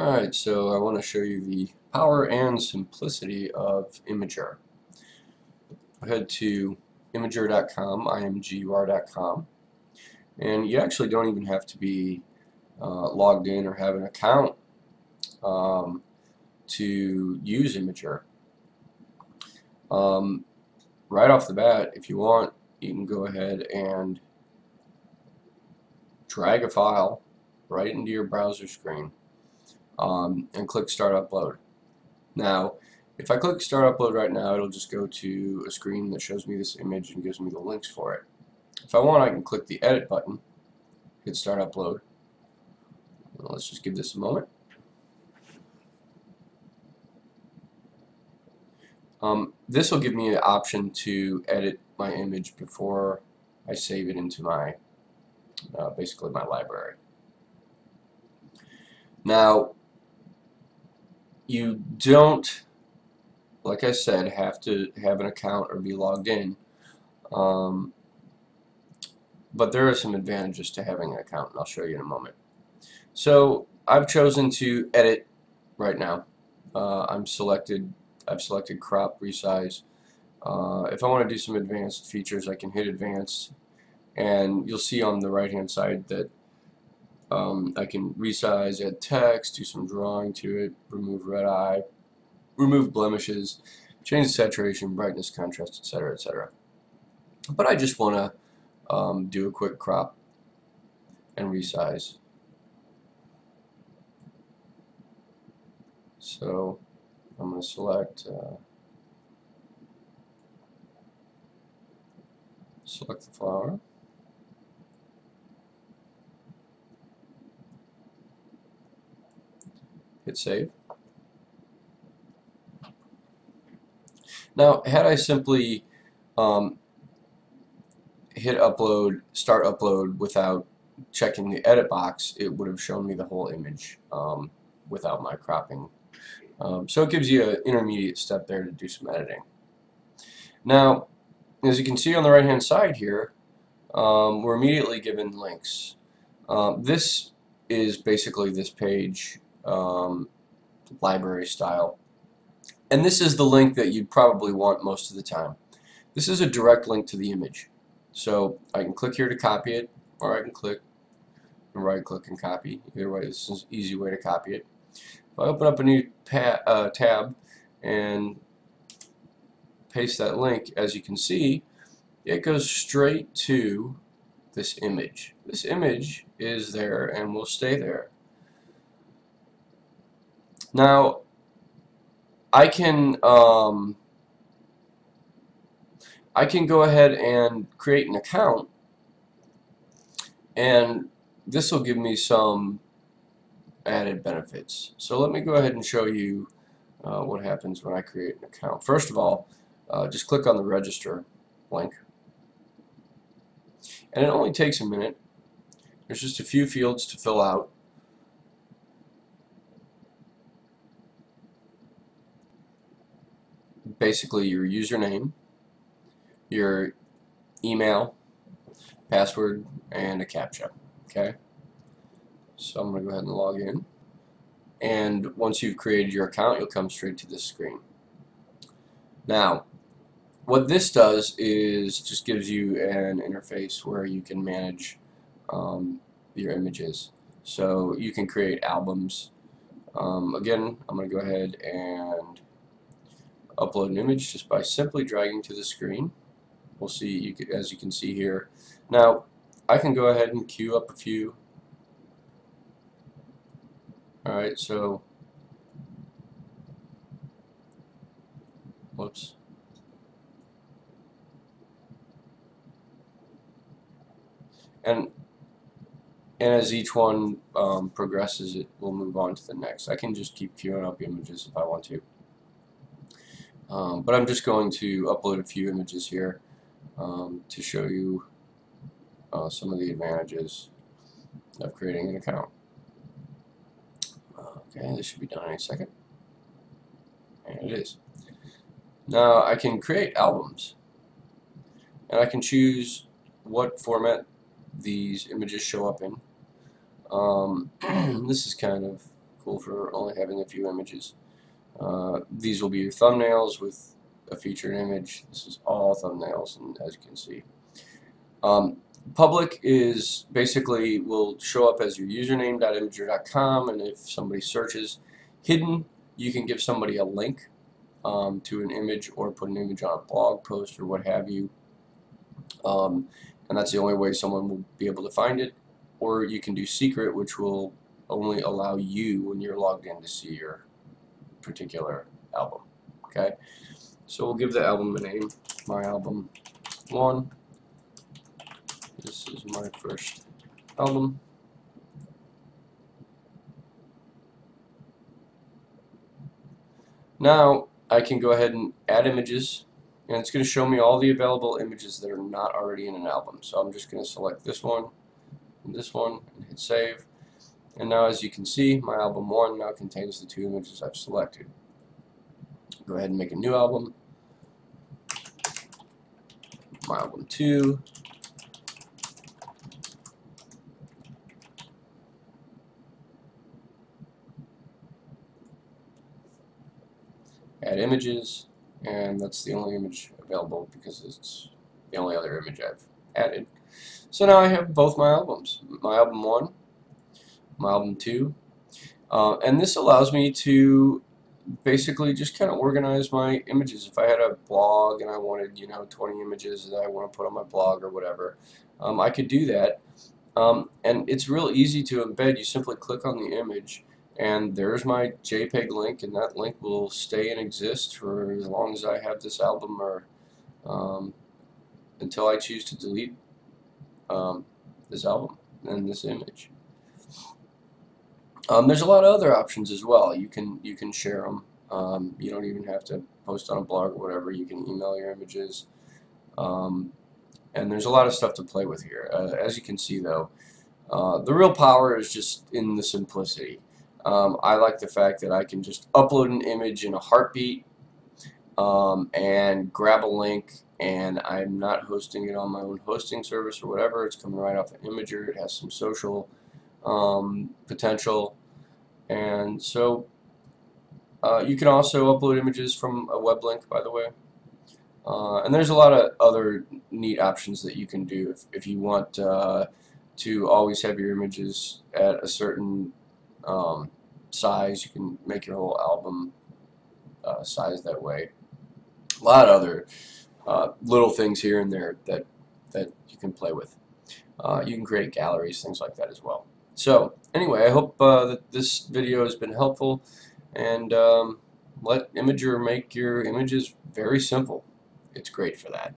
Alright, so I want to show you the power and simplicity of Imgur. Head to imgur.com, imgur.com, and you actually don't even have to be uh, logged in or have an account um, to use Imgur. Um, right off the bat, if you want, you can go ahead and drag a file right into your browser screen um, and click Start Upload. Now, if I click Start Upload right now, it'll just go to a screen that shows me this image and gives me the links for it. If I want, I can click the Edit button, hit Start Upload. Let's just give this a moment. Um, this will give me the option to edit my image before I save it into my, uh, basically my library. Now, you don't, like I said, have to have an account or be logged in. Um, but there are some advantages to having an account, and I'll show you in a moment. So I've chosen to edit right now. Uh, I'm selected. I've selected crop, resize. Uh, if I want to do some advanced features, I can hit advanced, and you'll see on the right hand side that um, I can resize, add text, do some drawing to it, remove red eye, remove blemishes, change the saturation, brightness, contrast, etc., etc. But I just want to um, do a quick crop and resize. So I'm going to select uh, select the flower. Hit save. Now, had I simply um, hit upload, start upload without checking the edit box, it would have shown me the whole image um, without my cropping. Um, so it gives you an intermediate step there to do some editing. Now, as you can see on the right hand side here, um, we're immediately given links. Um, this is basically this page um, library style. And this is the link that you'd probably want most of the time. This is a direct link to the image. So I can click here to copy it, or I can click and right click and copy. Either way, this is an easy way to copy it. If I open up a new uh, tab and paste that link, as you can see, it goes straight to this image. This image is there and will stay there. Now, I can um, I can go ahead and create an account and this will give me some added benefits. So let me go ahead and show you uh, what happens when I create an account. First of all, uh, just click on the register link and it only takes a minute. There's just a few fields to fill out basically your username, your email, password, and a CAPTCHA. Okay? So I'm going to go ahead and log in. And once you've created your account, you'll come straight to this screen. Now, what this does is just gives you an interface where you can manage um, your images. So you can create albums. Um, again, I'm going to go ahead and upload an image just by simply dragging to the screen. We'll see, you as you can see here. Now, I can go ahead and queue up a few. Alright, so, whoops. And and as each one um, progresses, it will move on to the next. I can just keep queuing up images if I want to. Um, but I'm just going to upload a few images here um, to show you uh, some of the advantages of creating an account. Okay, this should be done in a second. And it is. Now I can create albums and I can choose what format these images show up in. Um, this is kind of cool for only having a few images. Uh, these will be your thumbnails with a featured image. This is all thumbnails, and as you can see. Um, public is basically will show up as your username.imgur.com, and if somebody searches hidden, you can give somebody a link um, to an image or put an image on a blog post or what have you. Um, and that's the only way someone will be able to find it. Or you can do secret, which will only allow you when you're logged in to see your particular album. Okay, so we'll give the album a name. My album one. This is my first album. Now I can go ahead and add images and it's going to show me all the available images that are not already in an album. So I'm just going to select this one and this one and hit save. And now as you can see, my album 1 now contains the two images I've selected. Go ahead and make a new album. My album 2. Add images, and that's the only image available because it's the only other image I've added. So now I have both my albums, my album 1, my album 2, uh, and this allows me to basically just kind of organize my images. If I had a blog and I wanted, you know, 20 images that I want to put on my blog or whatever, um, I could do that. Um, and it's real easy to embed. You simply click on the image and there's my JPEG link and that link will stay and exist for as long as I have this album or um, until I choose to delete um, this album and this image. Um, there's a lot of other options as well. You can you can share them. Um, you don't even have to post on a blog or whatever. You can email your images. Um, and there's a lot of stuff to play with here. Uh, as you can see though, uh, the real power is just in the simplicity. Um, I like the fact that I can just upload an image in a heartbeat um, and grab a link and I'm not hosting it on my own hosting service or whatever. It's coming right off of Imgur. It has some social um, potential and so uh, you can also upload images from a web link by the way. Uh, and there's a lot of other neat options that you can do if, if you want uh, to always have your images at a certain um, size. You can make your whole album uh, size that way. A lot of other uh, little things here and there that that you can play with. Uh, you can create galleries, things like that as well. So anyway, I hope uh, that this video has been helpful and um, let Imgur make your images very simple. It's great for that.